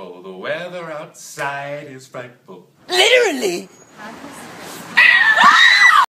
Oh, the weather outside is frightful. Literally.